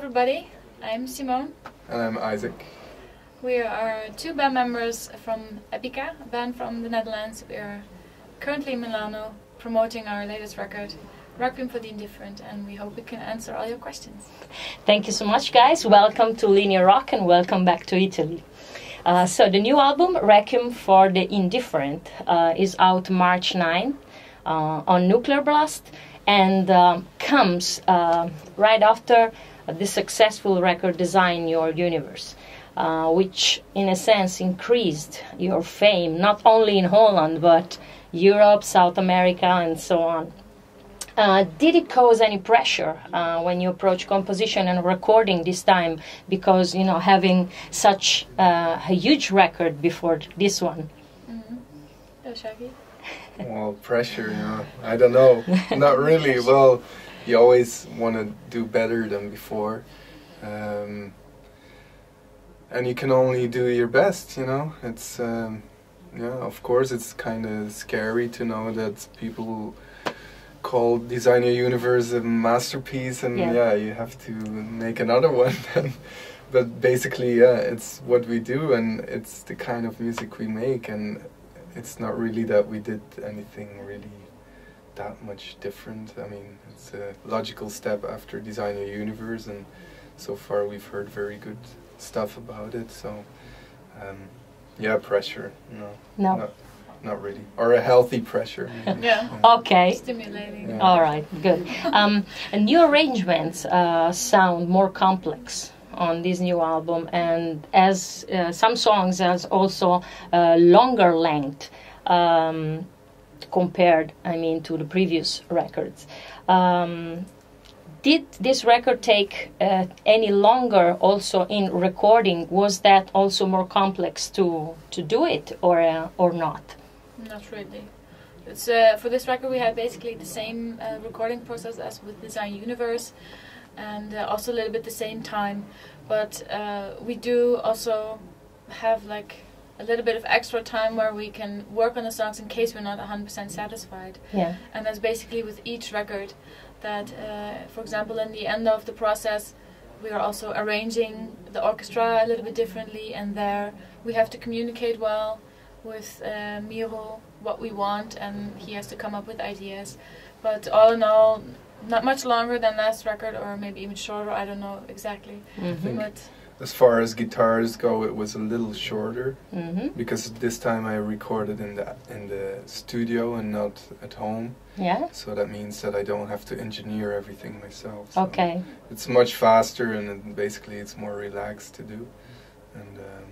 Hello, everybody. I'm Simone. And I'm Isaac. We are two band members from Epica, a band from the Netherlands. We are currently in Milano promoting our latest record, Requiem for the Indifferent, and we hope we can answer all your questions. Thank you so much, guys. Welcome to Linea Rock and welcome back to Italy. Uh, so, the new album, Requiem for the Indifferent, uh, is out March 9 uh, on Nuclear Blast and um, comes uh, right after the successful record Design Your Universe. Uh, which, in a sense, increased your fame not only in Holland but Europe, South America, and so on. Uh, did it cause any pressure uh, when you approach composition and recording this time? Because you know having such uh, a huge record before this one. Mm-hmm. Oh, well, pressure, you know. I don't know. Not really. Well, you always want to do better than before. Um, and you can only do your best, you know. It's um, yeah, of course, it's kind of scary to know that people call Design Your Universe a masterpiece, and yeah, yeah you have to make another one. but basically, yeah, it's what we do, and it's the kind of music we make, and it's not really that we did anything really that much different. I mean, it's a logical step after Design a Universe, and so far we've heard very good stuff about it. So, um, yeah, pressure. No. No. Not, not really, or a healthy pressure. yeah. yeah. Okay. Stimulating. Yeah. All right. Good. Um, and new arrangements uh, sound more complex on this new album, and as uh, some songs as also uh, longer length. Um, compared, I mean, to the previous records. Um, did this record take uh, any longer also in recording? Was that also more complex to to do it or uh, or not? Not really. It's uh, for this record we had basically the same uh, recording process as with design universe and uh, also a little bit the same time. But uh, we do also have like a little bit of extra time where we can work on the songs in case we're not 100% satisfied yeah and that's basically with each record that, uh, for example, in the end of the process, we are also arranging the orchestra a little bit differently, and there we have to communicate well with uh, Miro what we want, and he has to come up with ideas. But all in all, not much longer than last record, or maybe even shorter. I don't know exactly. Mm-hmm. But as far as guitars go, it was a little shorter mm-hmm. because this time I recorded in the in the studio and not at home. Yeah. So that means that I don't have to engineer everything myself. So okay. It's much faster and basically it's more relaxed to do, and um,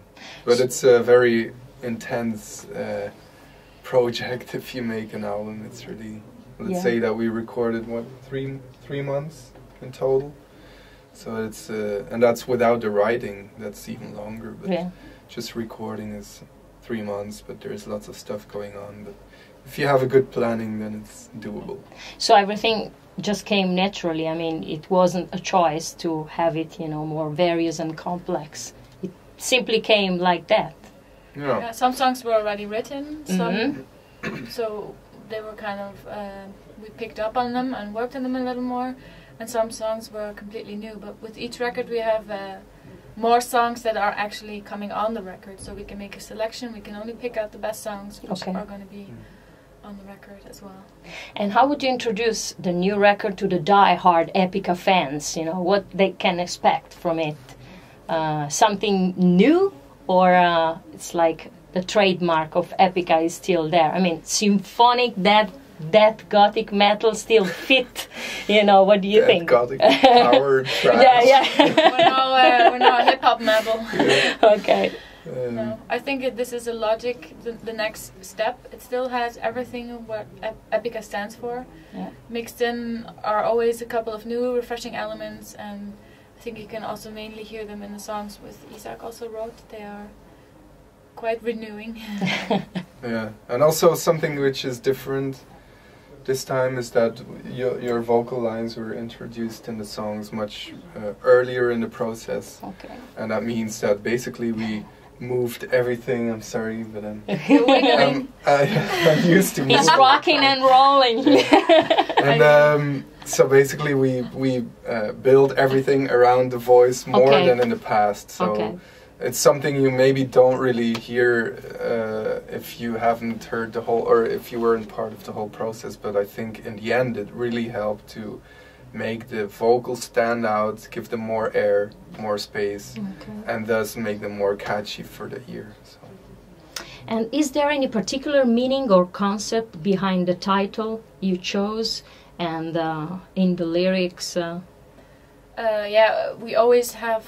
but it's a very intense uh, project if you make an album. It's really let's Yeah. say that we recorded what three three months in total. So it's uh, and that's without the writing. That's even longer. But Yeah. just recording is three months. But there's lots of stuff going on. But if you have a good planning, then it's doable. So everything just came naturally. I mean, it wasn't a choice to have it, you know, more various and complex. It simply came like that. Yeah. yeah, some songs were already written, some Mhm. so they were kind of uh, we picked up on them and worked on them a little more and some songs were completely new but with each record we have uh, more songs that are actually coming on the record so we can make a selection we can only pick out the best songs which Okay. are going to be on the record as well And how would you introduce the new record to the die-hard Epica fans? You know, what they can expect from it? Uh, something new, or uh, it's like the trademark of Epica is still there? I mean, symphonic, that that gothic metal still fit. You know, what do you That think? Gothic power tracks. yeah, yeah. we're now uh, we're now hip hop metal okay. Um, no i think it, this is a logic the, the next step it still has everything what Ep- epica stands for Yeah. mixed in are always a couple of new refreshing elements and I think you can also mainly hear them in the songs with Isaac also wrote. They are quite renewing. Yeah, and also something which is different this time is that your your vocal lines were introduced in the songs much uh, earlier in the process, Okay. and that means that basically we moved everything. I'm sorry, but I'm, um, I, I'm used to He's moving. rocking and rolling. And um, so basically, we we uh, build everything around the voice more Okay. than in the past. So Okay. It's something you maybe don't really hear uh, if you haven't heard the whole, or if you weren't part of the whole process. But I think in the end, it really helped to make the vocals stand out, give them more air, more space, Okay. and thus make them more catchy for the ear. So. And is there any particular meaning or concept behind the title you chose and uh, in the lyrics? Uh, Uh, yeah, we always have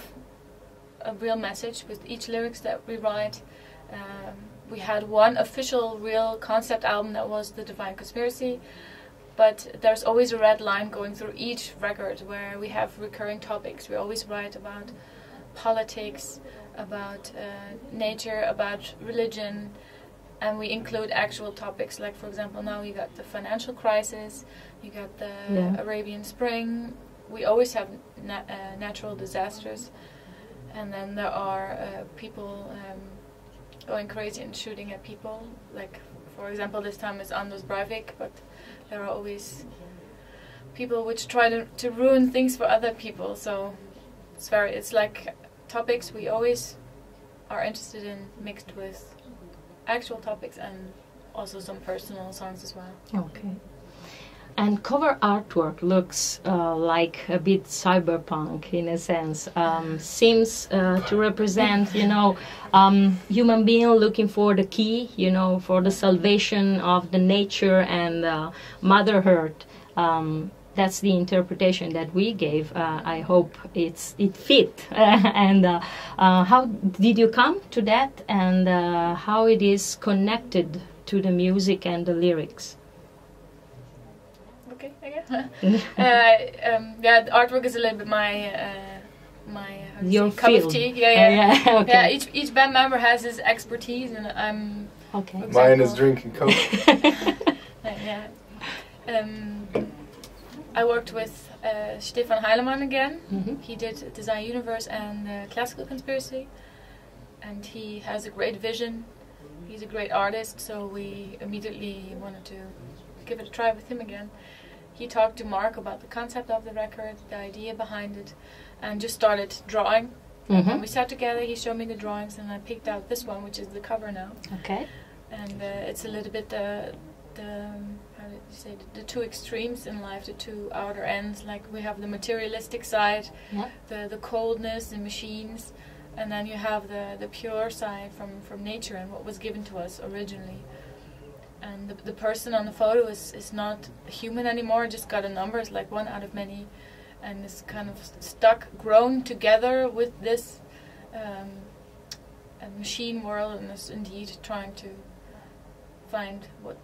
a real message with each lyrics that we write. Um, we had one official, real concept album that was The Divine Conspiracy, but there's always a red line going through each record where we have recurring topics. We always write about politics, about uh, nature, about religion, and we include actual topics. Like, for example, now we got the financial crisis, you got the Yeah. Arabian Spring. We always have na- uh, natural disasters, and then there are uh, people um, going crazy and shooting at people. Like, for example, this time is Anders Breivik, but there are always people which try to, to ruin things for other people. So it's very, it's like topics we always are interested in mixed with actual topics and also some personal songs as well. okay. And cover artwork looks uh, like a bit cyberpunk in a sense. Um, seems uh, to represent, you know, um, human being looking for the key, you know, for the salvation of the nature and uh, Mother Earth. Um, that's the interpretation that we gave. Uh, I hope it's it fit. and uh, uh, how did you come to that, and uh, how it is connected to the music and the lyrics? Okay, I guess. uh, um, yeah, the artwork is a little bit my uh, my how Your say, cup field. of tea. Yeah, yeah. yeah. Okay. Yeah, each each band member has his expertise, and I'm okay. For Mine is drinking Coke. yeah. Um, I worked with uh, Stefan Heilemann again. Mhm. He did Design Universe and uh, Classical Conspiracy, and he has a great vision. He's a great artist, so we immediately wanted to give it a try with him again. He talked to Mark about the concept of the record, the idea behind it, and just started drawing. When Mhm. we sat together, he showed me the drawings, and I picked out this one, which is the cover now Okay. and uh, it's a little bit the the um, how did you say the, the two extremes in life, the two outer ends. Like we have the materialistic side, Yeah. the the coldness, the machines, and then you have the the pure side from from nature and what was given to us originally. And the, the person on the photo is, is not human anymore, just got a number, it's like one out of many, and is kind of stuck, grown together with this um, machine world and is indeed trying to find what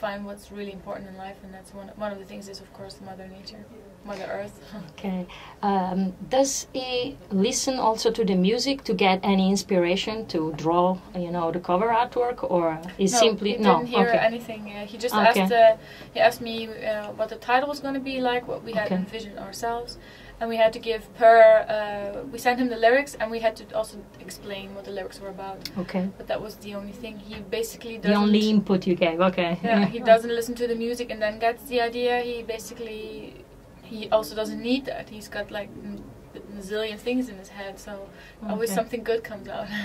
find what's really important in life and that's one one of the things is of course mother nature mother earth Okay. Um, does he listen also to the music to get any inspiration to draw, you know, the cover artwork, or is no, simply he no? didn't hear okay. anything uh, he just Okay. asked uh, he asked me uh, what the title was going to be like what we had Okay. envisioned ourselves and we had to give per uh, we sent him the lyrics and we had to also explain what the lyrics were about Okay. but that was the only thing he basically The doesn't only input you gave. Okay. Yeah, he doesn't listen to the music and then gets the idea. He basically, he also doesn't need that. He's got like a zillion things in his head, so always something good comes out.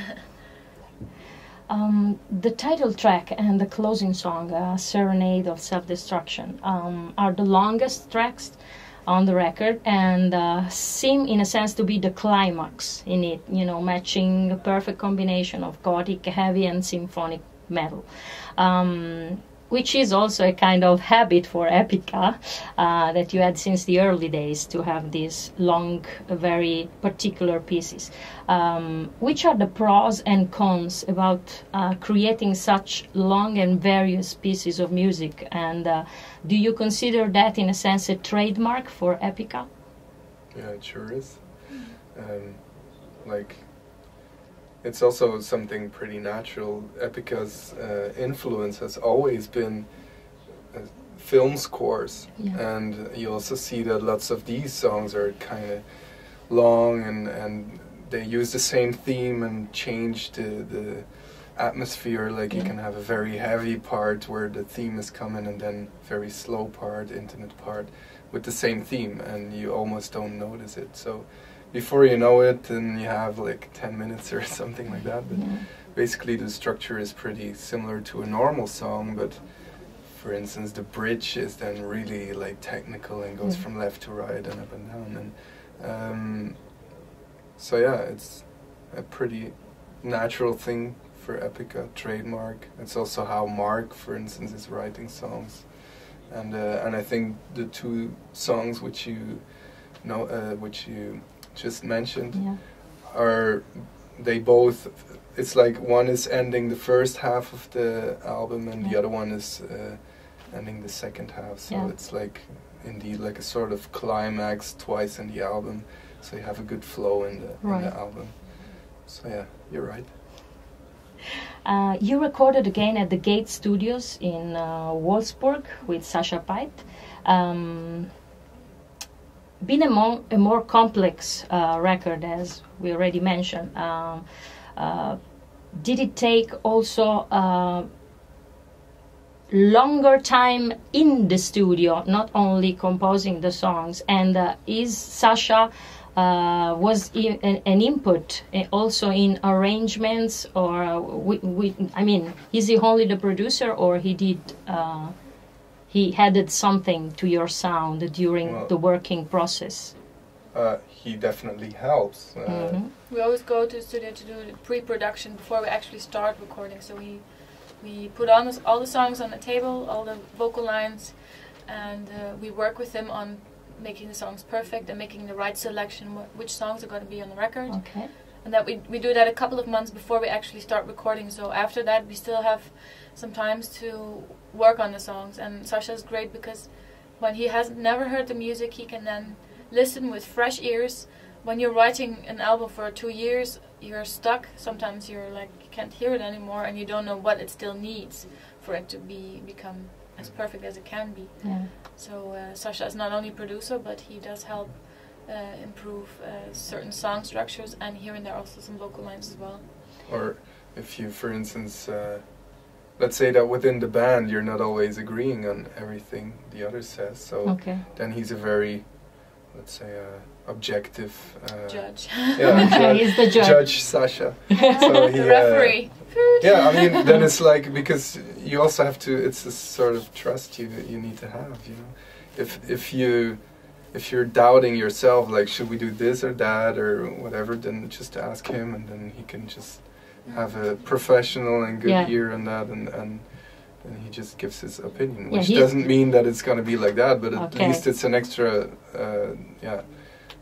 Um, the title track and the closing song, uh, "Serenade of Self-Destruction," um, are the longest tracks on the record and uh, seem, in a sense, to be the climax in it. You know, matching a perfect combination of gothic, heavy, and symphonic metal. Um, which is also a kind of habit for Epica uh, that you had since the early days to have these long, very particular pieces. Um, which are the pros and cons about uh, creating such long and various pieces of music? And uh, do you consider that, in a sense, a trademark for Epica? Yeah, it sure is. Um, like, it's also something pretty natural. Epica's uh, influence has always been uh, film scores, Yeah. and you also see that lots of these songs are kind of long and and they use the same theme and change the the atmosphere. Like you can have a very heavy part where the theme is coming, and then very slow part, intimate part, with the same theme, and you almost don't notice it. So before you know it, then you have like ten minutes or something like that. But Yeah. basically, the structure is pretty similar to a normal song, but for instance, the bridge is then really like technical and goes from left to right and up and down, and um, so yeah, it's a pretty natural thing for Epica trademark. It's also how Mark, for instance, is writing songs, and uh, and I think the two songs which you know, uh, which you just mentioned, Yeah. are they both it's like one is ending the first half of the album and the other one is uh, ending the second half so Yeah. it's like indeed like a sort of climax twice in the album so you have a good flow in the, in the album so yeah you're right Uh, you recorded again at the Gate Studios in uh, Wolfsburg with Sascha Paeth. Um, been a more, a more complex uh, record, as we already mentioned. Um, uh, did it take also uh, longer time in the studio, not only composing the songs? And uh, is Sascha uh, was i- an, an input uh, also in arrangements, or we, we, I mean, is he only the producer, or he did? He added something to your sound during Well- the working process. uh, he definitely helps uh, Mhm. We always go to the studio to do the pre-production before we actually start recording. So we we put on this, all the songs on the table, all the vocal lines, and uh, we work with him on making the songs perfect and making the right selection, wh- which songs are going to be on the record. Okay. And that we we do that a couple of months before we actually start recording. So after that, we still have some times to work on the songs. And Sascha's great because when he has never heard the music, he can then listen with fresh ears. When you're writing an album for two years, you're stuck. Sometimes you're like you can't hear it anymore, and you don't know what it still needs for it to be become as perfect as it can be. Yeah. So uh, Sascha is not only producer, but he does help improve uh, certain song structures, and here and there also some vocal lines as well. or if you for instance uh, let's say that within the band you're not always agreeing on everything the other says so Okay. then he's a very let's say uh, objective uh, Judge. yeah judge, He's the judge. judge Sascha so he, the uh, referee. yeah I mean then it's like because you also have to it's a sort of trust you you need to have you know if if you if you're doubting yourself like should we do this or that or whatever then just ask him and then he can just have a professional and good Yeah. ear on that and and and he just gives his opinion which he's- doesn't mean that it's going to be like that but at least it's an extra uh, yeah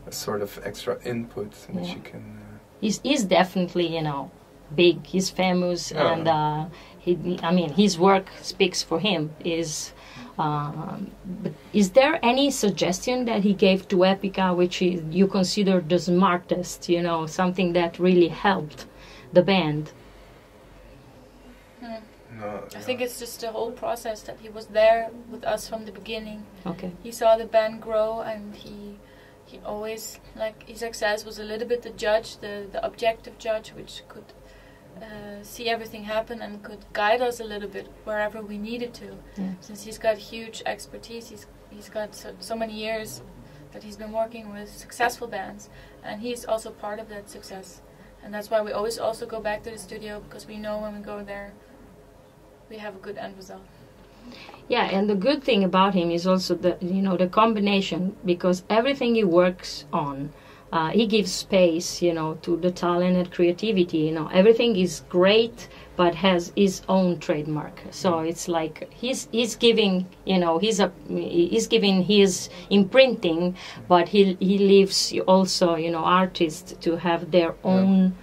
a sort of extra input which Yeah. you can uh, he's, he's definitely you know big he's famous Yeah. and uh, he i mean his work speaks for him is um, but is there any suggestion that he gave to epica which is, you consider the smartest you know something that really helped the band Hmm. no I think it's just the whole process that he was there with us from the beginning. okay He saw the band grow, and he he always like Isaac says was a little bit the judge, the the objective judge, which could uh, see everything happen and could guide us a little bit wherever we needed to. Yeah. Since he's got huge expertise, he's he's got so, so many years that he's been working with successful bands, and he's also part of that success. And that's why we always also go back to the studio because we know when we go there, we have a good end result. Yeah, and the good thing about him is also the you know the combination because everything he works on, uh, he gives space you know to the talent and creativity. You know everything is great, but has his own trademark. So it's like he's he's giving you know he's a he's giving his imprinting, but he he leaves also you know artists to have their own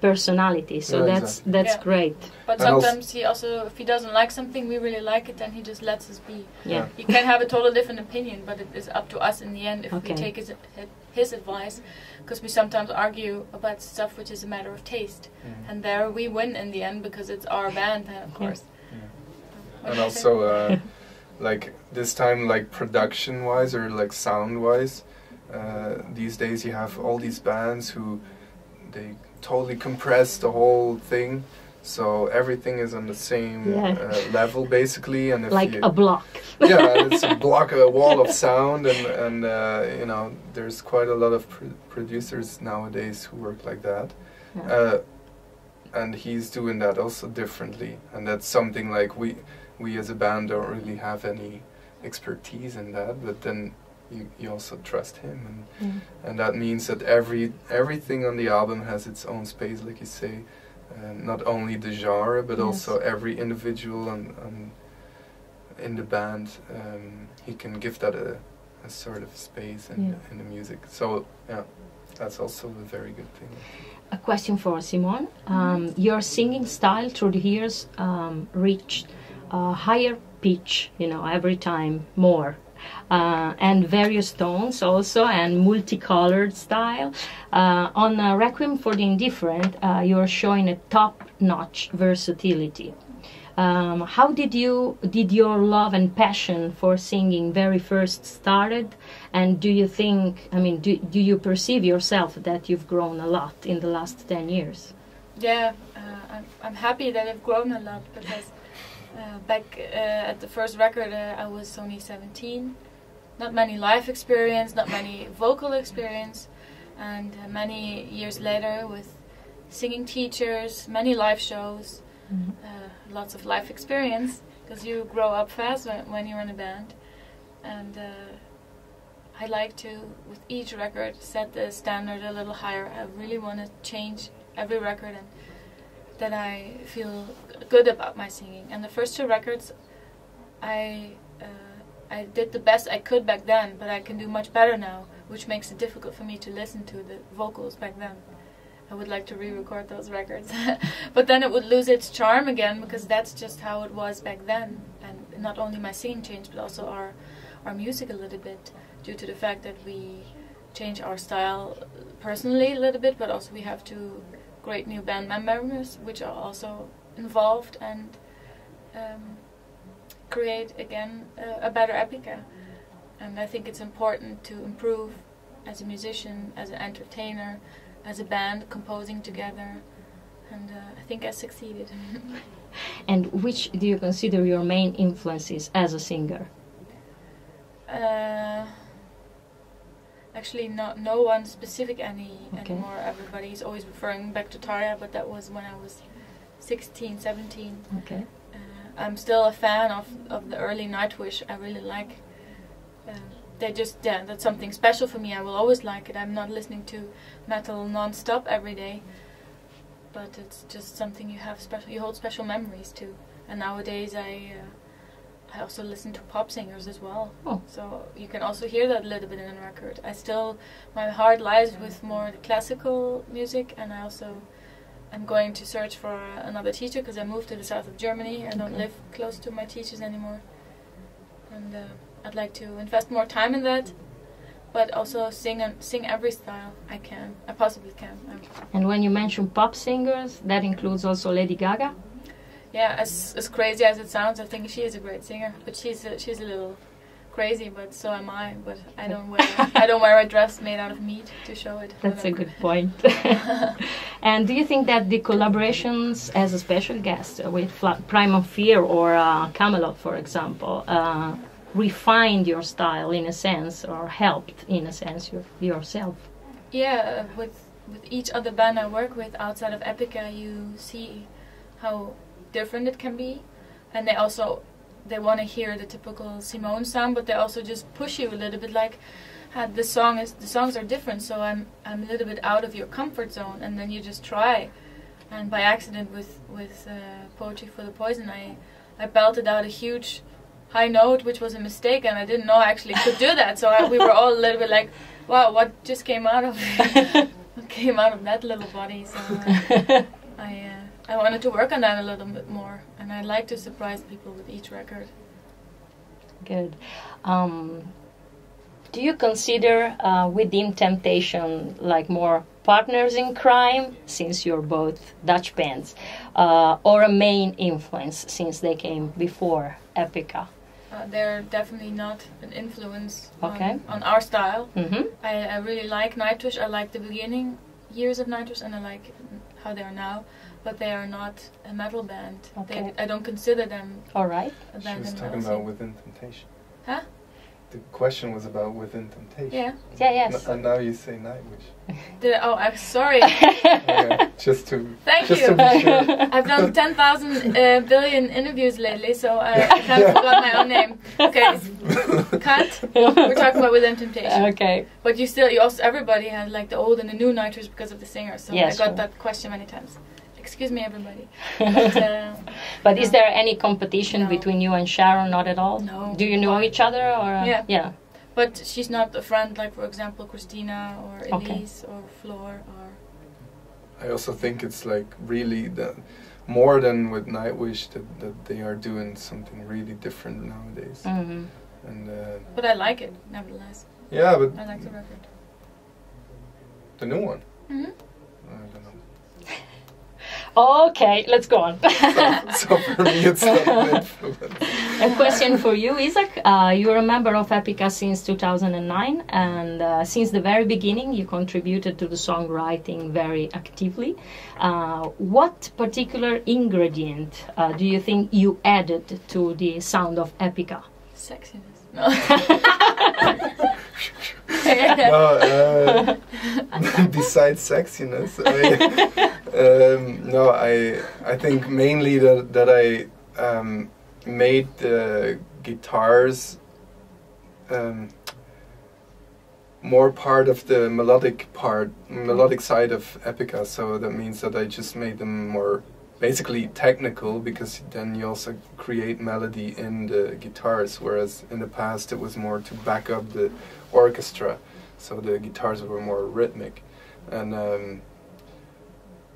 personality. So Yeah, that's exactly. that's Yeah. great. But And sometimes he also, if he doesn't like something, we really like it, then he just lets us be. Yeah. He can have a total different opinion, but it is up to us in the end if Okay. we take his his advice, because we sometimes argue about stuff which is a matter of taste, Mhm. and there we win in the end because it's our band, of course. What and also uh, like this time like production wise or like sound wise uh, these days you have all these bands who they totally compress the whole thing, so everything is on the same Yeah. uh, level basically, and if like you, a block. yeah, it's a block, a wall of sound, and and uh, you know, there's quite a lot of pr- producers nowadays who work like that, Yeah. uh, and he's doing that also differently, and that's something like we we as a band don't really have any expertise in that, but then you you also trust him, and Mm. and that means that every everything on the album has its own space, like you say. Not only the genre, but Yes. also every individual and, and in the band, um, he can give that a, a sort of space in, Yeah. in the music. So yeah, that's also a very good thing. A question for Simon. Um, your singing style through the years um, reached a higher pitch, you know, every time more. Uh, and various tones also, and multicolored style. Uh, on uh, Requiem for the Indifferent, uh, you're showing a top-notch versatility. Um, how did you did your love and passion for singing very first started, and do you think I mean do, do you perceive yourself that you've grown a lot in the last ten years? Yeah, uh, I'm, I'm happy that I've grown a lot because uh, back uh, at the first record uh, I was only 17. Not many live experience, not many vocal experience, and uh, many years later with singing teachers, many live shows, uh, lots of life experience because you grow up fast when, when you're in a band. And uh, I like to, with each record, set the standard a little higher. I really want to change every record and that I feel good about my singing. And the first two records, I uh, I did the best I could back then, but I can do much better now, which makes it difficult for me to listen to the vocals back then. I would like to re-record those records, but then it would lose its charm again because that's just how it was back then. And not only my singing changed, but also our our music a little bit due to the fact that we change our style personally a little bit, but also we have two great new band members which are also involved and um, create again a, a better epica. And I think it's important to improve as a musician, as an entertainer, as a band, composing together. And uh, I think I succeeded. And which do you consider your main influences as a singer? Uh, actually, not no one specific any Okay. anymore. Everybody's always referring back to Tarja, but that was when I was 16, 17. Okay. Uh, I'm still a fan of, of the early Nightwish. I really like. Um, they just yeah, that's something special for me. I will always like it. I'm not listening to metal non-stop every day, but it's just something you have special. You hold special memories to. And nowadays, I uh, I also listen to pop singers as well. Oh. So you can also hear that a little bit in the record. I still my heart lies with more the classical music, and I also I'm going to search for another teacher because I moved to the south of Germany. I don't live close to my teachers anymore, and uh, I'd like to invest more time in that. But also sing and sing every style I can, I possibly can. I'm, And when you mention pop singers, that includes also Lady Gaga. Yeah, as as crazy as it sounds, I think she is a great singer. But she's a, she's a little crazy, but so am I. But I don't wear I don't wear a dress made out of meat to show it. That's a good point. and do you think that the collaborations as a special guest with Fla- Primal Fear or uh, Kamelot, for example, uh, refined your style in a sense or helped in a sense your, yourself? Yeah, with with each other band I work with outside of Epica, you see how different it can be, and they also they want to hear the typical Simone sound, but they also just push you a little bit. Like, uh, the song is the songs are different, so I'm I'm a little bit out of your comfort zone, and then you just try, and by accident with with uh, poetry for the poison, I I belted out a huge high note, which was a mistake, and I didn't know I actually could do that. So I, we were all a little bit like, wow, what just came out of came out of that little body? So uh, I uh, I wanted to work on that a little bit more, and I like to surprise people with each record. Good. Um, do you consider uh, within Temptation like more partners in crime, since you're both Dutch bands, uh, or a main influence since they came before Epica? Uh, they're definitely not an influence Okay. on, on our style. Mm-hmm. I, I really like Nightwish. I like the beginning years of Nightwish, and I like how they are now, but they are not a metal band. Okay. They, I don't consider them All right. a She was talking about. Within Temptation. Huh? The question was about Within Temptation. Yeah. Yeah. N- Yes. and now you say Nightwish. Did I, oh, I'm sorry. okay, just to Thank just you. to be sure. I've done 10,000 uh, billion interviews lately, so I, I kind of forgot my own name. Okay, cut. We're talking about Within Temptation. okay. But you still, you also, everybody has like the old and the new Nightwish because of the singer, so Yes, I got sure. that question many times. Excuse me, everybody. But, uh, But is there any competition No. between you and Sharon? Not at all. No. Do you know each other or? uh, Yeah. Yeah. but she's not a friend like, for example, Christina or Okay. Elise or Floor or. I also think it's like really the more than with Nightwish that, that they are doing something really different nowadays. Mm -hmm. And uh, But I like it, nevertheless. yeah, but I like the record. the new one, hmm I don't know. Okay, let's go on. so for me, it's not. A question for you, Isaac. Uh, you're a member of Epica since 2009, and uh, since the very beginning, you contributed to the songwriting very actively. Uh, what particular ingredient uh, do you think you added to the sound of Epica? Sexiness. No. no, uh, besides sexiness, I, um, no, I I think mainly that that I um, made the guitars um, more part of the melodic part, melodic side of Epica. So that means that I just made them more basically technical because then you also create melody in the guitars whereas in the past it was more to back up the orchestra. So the guitars were more rhythmic. And um,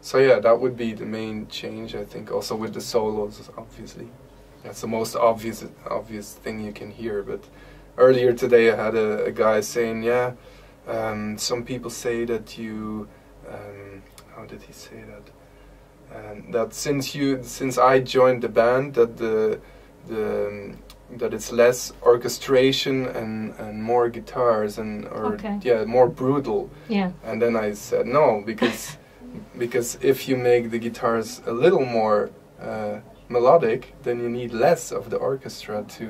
so yeah that would be the main change i think also with the solos obviously. That's the most obvious obvious thing you can hear but earlier today i had a, a guy saying yeah um, some people say that you um, how did he say that? Um, that since you since I joined the band that the the um, that it's less orchestration and and more guitars and or Okay. yeah more brutal Yeah. and then I said no because because if you make the guitars a little more uh, melodic then you need less of the orchestra to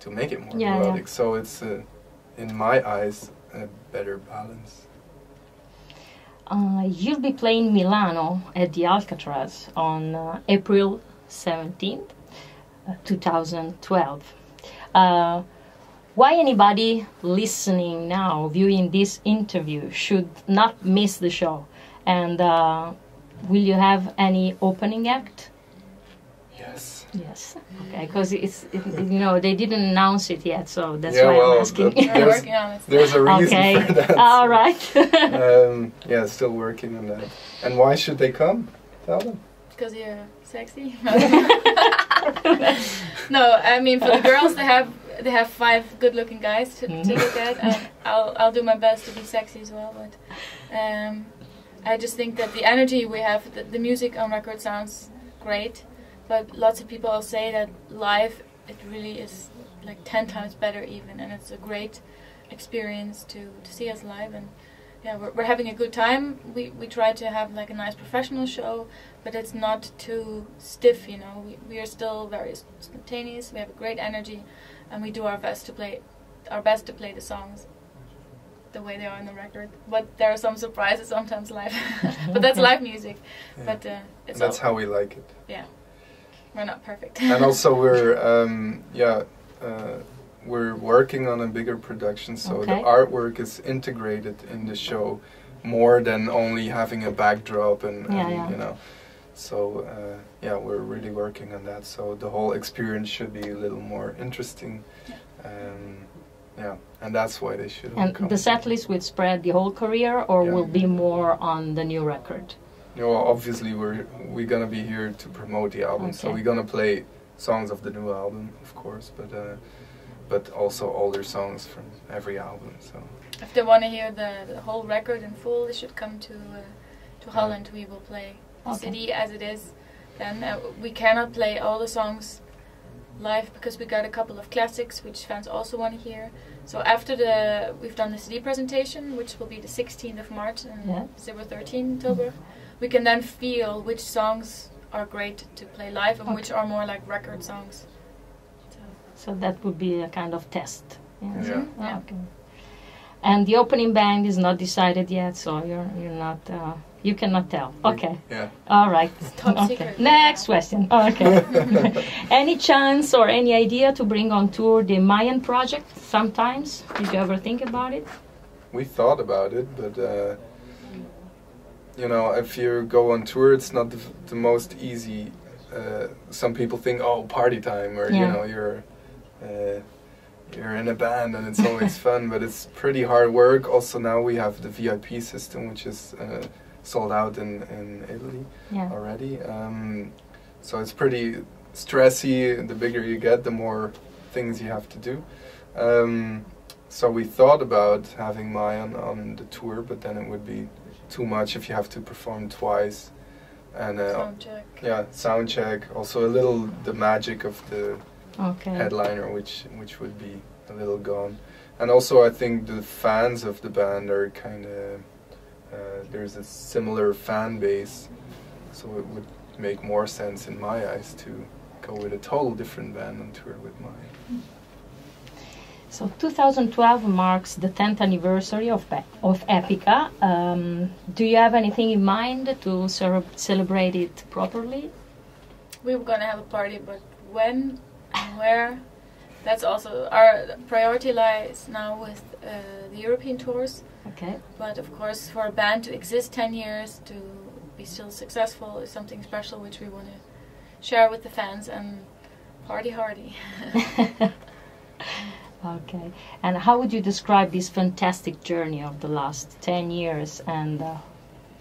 to make it more Yeah, yeah. melodic so it's uh, in my eyes a better balance Uh, you'll be playing Milano at the Alcatraz on uh, April 17th, uh, 2012. Uh, why anybody listening now, viewing this interview, should not miss the show? And uh, will you have any opening act? yes Yes. Okay, because it's it, you know they didn't announce it yet, so that's Yeah, why well, I'm asking. that- We're There's- working on it. there's a reason okay. for that All so- right. um, yeah, still working on that. And why should they come? Tell them. Because you're sexy. no, I mean for the girls, they have they have five good-looking guys to, to look at, and I'll I'll do my best to be sexy as well. But um, I just think that the energy we have, the, the music on record sounds great, but lots of people say that live it really is like ten times better even, and it's a great experience to to see us live and. Yeah, we're, we're having a good time. We we try to have like a nice professional show, but it's not too stiff, you know. We, we are still very spontaneous. We have a great energy, and we do our best to play, our best to play the songs, the way they are on the record. But there are some surprises sometimes live, but that's live music. Yeah. But uh, it's That's how we like it. Yeah, we're not perfect. and also we're um, yeah uh, we're working on a bigger production, so Okay. the artwork is integrated in the show more than only having a backdrop and, Yeah, and, yeah. you know. So uh, yeah, we're really working on that. So the whole experience should be a little more interesting. Um, yeah, and that's why they should. And come. the set list will spread the whole career, or Yeah. will be more on the new record? You know, obviously we're we're gonna be here to promote the album, so we're gonna play songs of the new album, of course, but uh, but also older songs from every album. So if they want to hear the, the whole record in full, they should come to uh, to Holland. We will play the Okay. city as it is. Then uh, we cannot play all the songs live because we got a couple of classics which fans also want to hear. So after the we've done the CD presentation, which will be the 16th of March and Yeah. 013 October, we can then feel which songs are great to play live and which are more like record songs. So, So that would be a kind of test. Yes. Yeah. Yeah. Okay. And the opening band is not decided yet, so you're you're not uh, you cannot tell. Okay. Yeah. All right. top okay. secret. Next question. Okay. any chance or any idea to bring on tour the Mayan project sometimes? Did you ever think about it? We thought about it, but uh, you know, if you go on tour, it's not the, f- the most easy. Uh, some people think, oh, party time, or you know, you're uh, you're in a band and it's always fun, but it's pretty hard work. Also, now we have the VIP system, which is uh, sold out in in Italy Yeah. already. Um, so it's pretty stressy. The bigger you get, the more things you have to do. Um, so we thought about having Mayan on the tour, but then it would be too much if you have to perform twice. And uh, sound check. yeah, sound check. Also a little the magic of the Okay. headliner, which which would be a little gone. And also, I think the fans of the band are kind of uh, there's a similar fan base, so it would make more sense in my eyes to go with a total different band on tour with Maya. So 2012 marks the 10th anniversary of Pe- of Epica. Um, do you have anything in mind to cer- celebrate it properly? We were gonna have a party, but when and where? That's also our priority lies now with uh, the European tours. Okay. But of course, for a band to exist 10 years, to be still successful, is something special which we want to share with the fans and party hardy. Okay. And how would you describe this fantastic journey of the last 10 years and uh,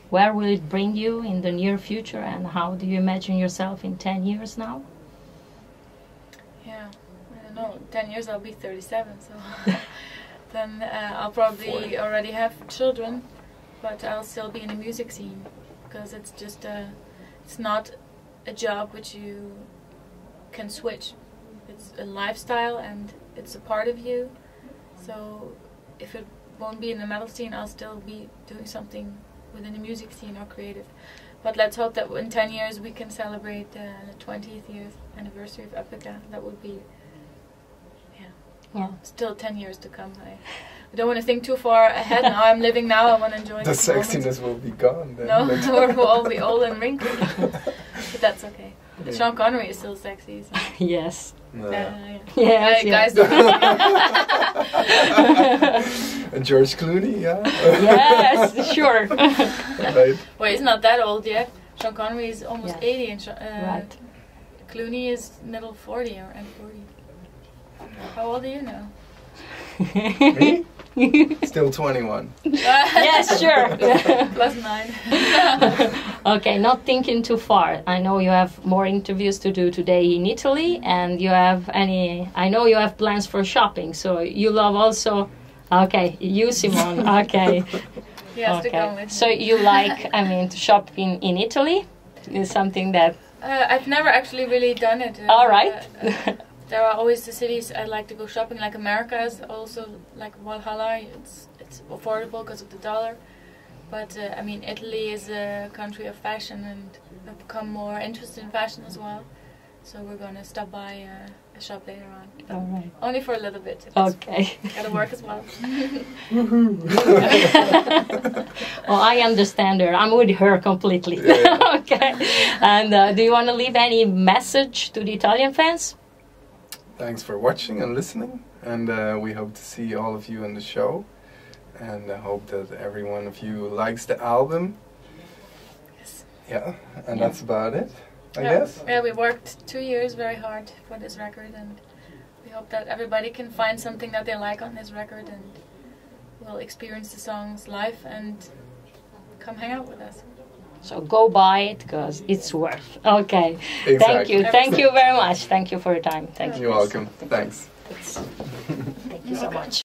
where will it bring you in the near future and how do you imagine yourself in 10 years now? Yeah, know. 10 years I'll be 37, so then uh, I'll probably already have children, but I'll still be in the music scene because it's just a, it's not a job which you can switch. It's a lifestyle and it's a part of you. So if it won't be in the metal scene, I'll still be doing something within the music scene or creative. But let's hope that in 10 years we can celebrate uh, the 20th year anniversary of Epica. That would be, yeah, Yeah. still 10 years to come. I, I don't want to think too far ahead now. I'm living now. I want to enjoy The this moment. sexiness will be gone then. No, but- we're- we'll all be old and wrinkled. but that's okay. Yeah. Sean Connery is still sexy. So. yes. No. Uh, yeah. Yes, Hey, yes. guys. and George Clooney, yeah. yes, sure. right. Wait, he's not that old yet. Sean Connery is almost Yeah. 80 and Sha- uh, right. Clooney is middle 40 or end 40. How old are you now? Me? Still 21. yes, sure. Plus nine. okay, not thinking too far. I know you have more interviews to do today in Italy, and you have any. I know you have plans for shopping, so you love also. Okay, you, Simone. Okay, he has to come okay. with So you like, I mean, to shop in in Italy is something that. Uh, I've never actually really done it. Uh, All right. uh, there are always the cities I like to go shopping. Like America is also like Valhalla. It's it's affordable because of the dollar. But uh, I mean, Italy is a country of fashion, and I've become more interested in fashion as well. So we're gonna stop by uh, a shop later on. All right. Only for a little bit. It's Okay. Gotta work as well. well, I understand her. I'm with her completely. Yeah. okay. And uh, do you want to leave any message to the Italian fans? Thanks for watching and listening, and uh, we hope to see all of you on the show. And I hope that every one of you likes the album. Yes. Yeah, and Yeah. that's about it, I yeah. guess. Yeah, we worked two years very hard for this record, and we hope that everybody can find something that they like on this record and will experience the songs live and come hang out with us. So go buy it because it's worth. Okay. Thank you. Thank you very much. Thank you for your time. Thank you. You're welcome. Thanks. Thank you so much.